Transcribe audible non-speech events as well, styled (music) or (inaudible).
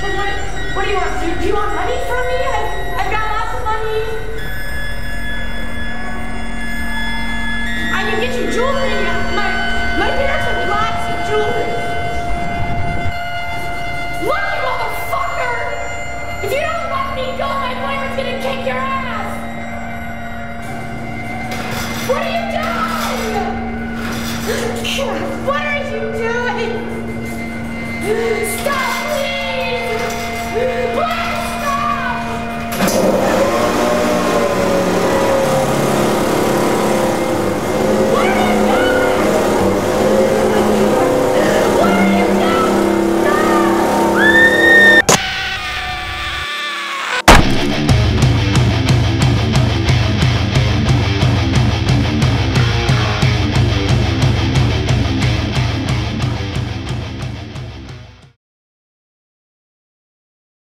What, what do you want? Do, do you want money from me? I've, I've got lots of money. I can get you jewelry. My, my parents have lots of jewelry. Look, you motherfucker! If you don't let me go, my boyfriend's gonna kick your ass! What are you doing? (laughs) What are you doing?